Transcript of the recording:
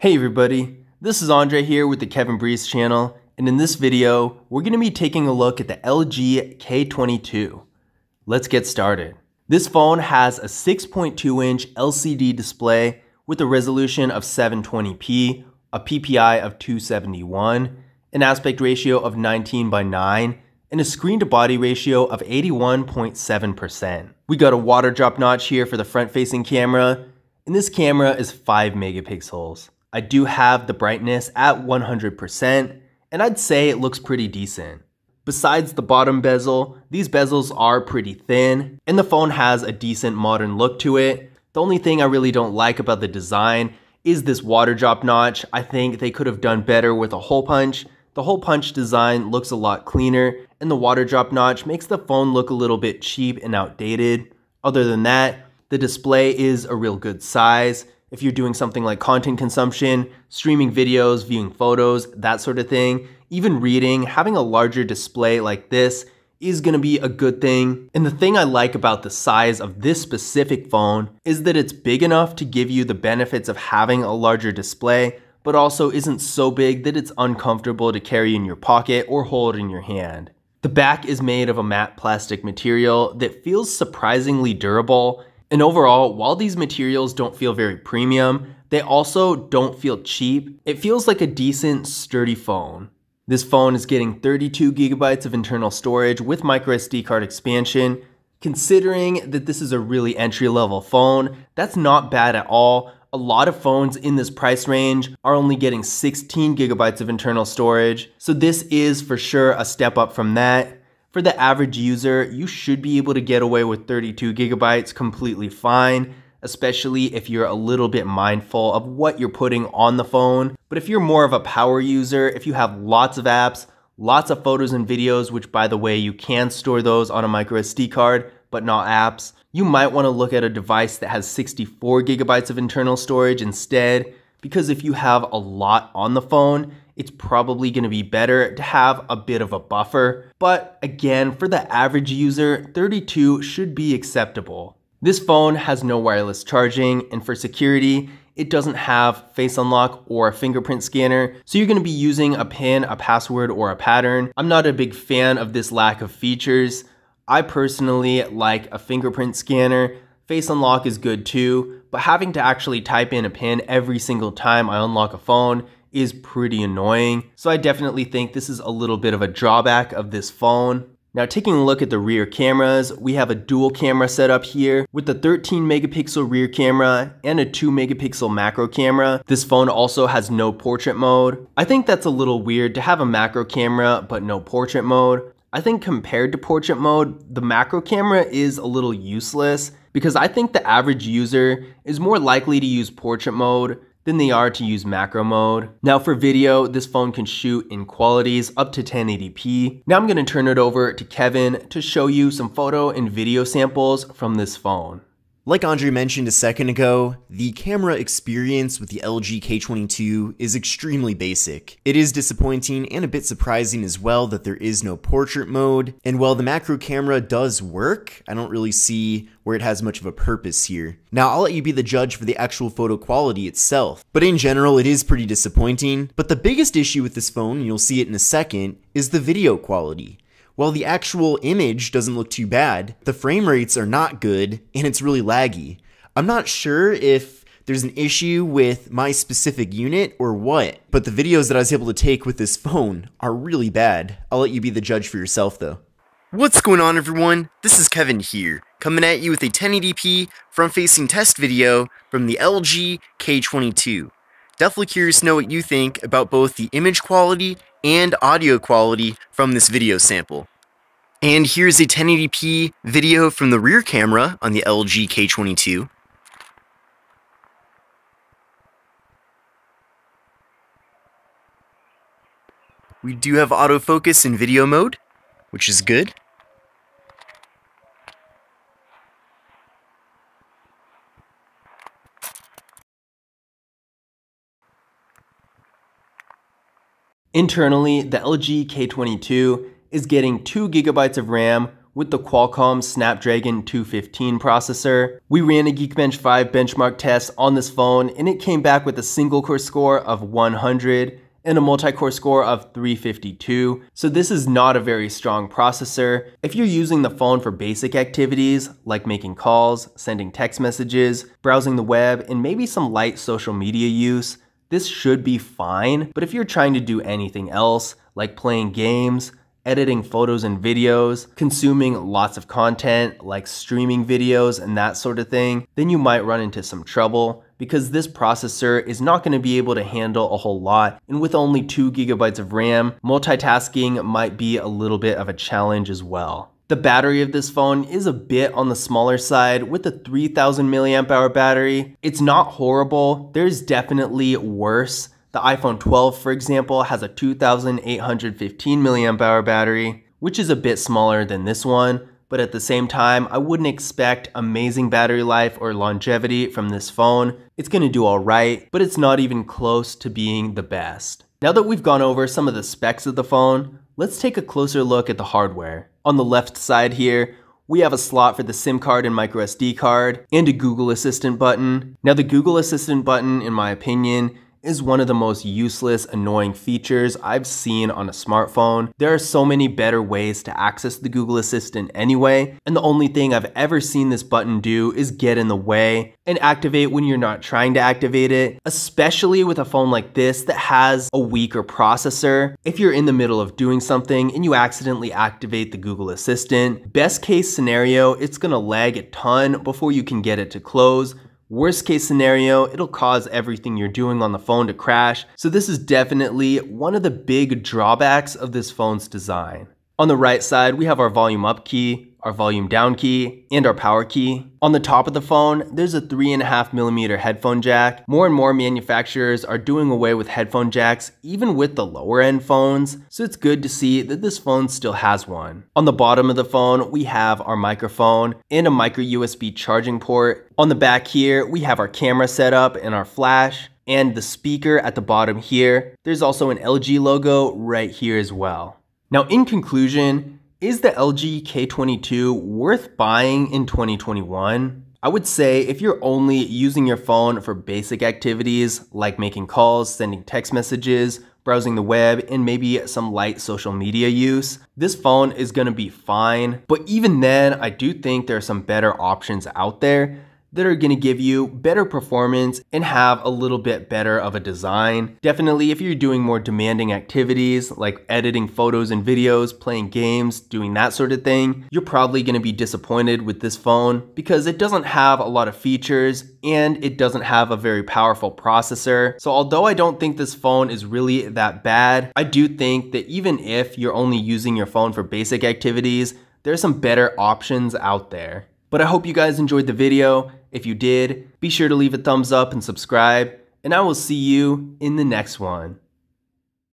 Hey everybody, this is Andre here with the Kevin Breeze channel, and in this video, we're going to be taking a look at the LG K22. Let's get started. This phone has a 6.2 inch LCD display with a resolution of 720p, a PPI of 271, an aspect ratio of 19 by 9, and a screen to body ratio of 81.7%. We got a water drop notch here for the front facing camera, and this camera is 5 megapixels. I do have the brightness at 100%, and I'd say it looks pretty decent. Besides the bottom bezel, these bezels are pretty thin, and the phone has a decent modern look to it. The only thing I really don't like about the design is this water drop notch. I think they could have done better with a hole punch. The hole punch design looks a lot cleaner, and the water drop notch makes the phone look a little bit cheap and outdated. Other than that, the display is a real good size. If you're doing something like content consumption, streaming videos, viewing photos, that sort of thing, even reading, having a larger display like this is gonna be a good thing. And the thing I like about the size of this specific phone is that it's big enough to give you the benefits of having a larger display, but also isn't so big that it's uncomfortable to carry in your pocket or hold in your hand. The back is made of a matte plastic material that feels surprisingly durable, and overall, while these materials don't feel very premium, they also don't feel cheap. It feels like a decent, sturdy phone. This phone is getting 32 gigabytes of internal storage with microSD card expansion. Considering that this is a really entry level phone, that's not bad at all. A lot of phones in this price range are only getting 16 gigabytes of internal storage, so this is for sure a step up from that. For the average user, you should be able to get away with 32 gigabytes completely fine, especially if you're a little bit mindful of what you're putting on the phone. But if you're more of a power user, if you have lots of apps, lots of photos and videos, which by the way, you can store those on a micro SD card, but not apps, you might want to look at a device that has 64 gigabytes of internal storage instead, because if you have a lot on the phone, it's probably going to be better to have a bit of a buffer. But again, for the average user, 32 should be acceptable. This phone has no wireless charging, and for security, it doesn't have face unlock or a fingerprint scanner, so you're gonna be using a PIN, a password, or a pattern. I'm not a big fan of this lack of features. I personally like a fingerprint scanner. Face unlock is good too, but having to actually type in a PIN every single time I unlock a phone is pretty annoying. So I definitely think this is a little bit of a drawback of this phone. Now taking a look at the rear cameras, we have a dual camera setup here with the 13 megapixel rear camera and a 2 megapixel macro camera. This phone also has no portrait mode. I think that's a little weird to have a macro camera but no portrait mode. I think compared to portrait mode, the macro camera is a little useless because I think the average user is more likely to use portrait mode than they are to use macro mode. Now for video, this phone can shoot in qualities up to 1080p. Now I'm gonna turn it over to Kevin to show you some photo and video samples from this phone. Like Andre mentioned a second ago, the camera experience with the LG K22 is extremely basic. It is disappointing and a bit surprising as well that there is no portrait mode, and while the macro camera does work, I don't really see where it has much of a purpose here. Now, I'll let you be the judge for the actual photo quality itself, but in general, it is pretty disappointing. But the biggest issue with this phone, and you'll see it in a second, is the video quality. While the actual image doesn't look too bad, the frame rates are not good and it's really laggy. I'm not sure if there's an issue with my specific unit or what, but the videos that I was able to take with this phone are really bad. I'll let you be the judge for yourself though. What's going on everyone? This is Kevin here, coming at you with a 1080p front-facing test video from the LG K22. Definitely curious to know what you think about both the image quality and audio quality from this video sample. And here's a 1080p video from the rear camera on the LG K22. We do have autofocus in video mode, which is good. Internally, the LG K22 is getting 2 gigabytes of RAM with the Qualcomm Snapdragon 215 processor. We ran a Geekbench 5 benchmark test on this phone and it came back with a single core score of 100 and a multi-core score of 352. So this is not a very strong processor. If you're using the phone for basic activities like making calls, sending text messages, browsing the web, and maybe some light social media use, this should be fine. But if you're trying to do anything else, like playing games, editing photos and videos, consuming lots of content like streaming videos and that sort of thing, then you might run into some trouble because this processor is not going to be able to handle a whole lot. And with only 2 gigabytes of RAM, multitasking might be a little bit of a challenge as well. The battery of this phone is a bit on the smaller side with a 3000 mAh battery. It's not horrible, there's definitely worse. The iPhone 12, for example, has a 2815 mAh battery, which is a bit smaller than this one, but at the same time, I wouldn't expect amazing battery life or longevity from this phone. It's gonna do alright, but it's not even close to being the best. Now that we've gone over some of the specs of the phone, let's take a closer look at the hardware. On the left side here, we have a slot for the SIM card and microSD card, and a Google Assistant button. Now the Google Assistant button, in my opinion, is one of the most useless, annoying features I've seen on a smartphone. There are so many better ways to access the Google Assistant anyway, and the only thing I've ever seen this button do is get in the way and activate when you're not trying to activate it, especially with a phone like this that has a weaker processor. If you're in the middle of doing something and you accidentally activate the Google Assistant, best case scenario, it's gonna lag a ton before you can get it to close, Worst case scenario, it'll cause everything you're doing on the phone to crash. So this is definitely one of the big drawbacks of this phone's design. On the right side, we have our volume up key, our volume down key, and our power key. On the top of the phone, there's a 3.5 millimeter headphone jack. More and more manufacturers are doing away with headphone jacks, even with the lower end phones, so it's good to see that this phone still has one. On the bottom of the phone, we have our microphone and a micro USB charging port. On the back here, we have our camera setup and our flash and the speaker at the bottom here. There's also an LG logo right here as well. Now in conclusion, is the LG K22 worth buying in 2021? I would say if you're only using your phone for basic activities like making calls, sending text messages, browsing the web, and maybe some light social media use, this phone is gonna be fine. But even then, I do think there are some better options out there that are going to give you better performance and have a little bit better of a design. Definitely if you're doing more demanding activities like editing photos and videos, playing games, doing that sort of thing, you're probably going to be disappointed with this phone because it doesn't have a lot of features and it doesn't have a very powerful processor. So although I don't think this phone is really that bad, I do think that even if you're only using your phone for basic activities, there's some better options out there. But I hope you guys enjoyed the video. If you did, be sure to leave a thumbs up and subscribe, and I will see you in the next one.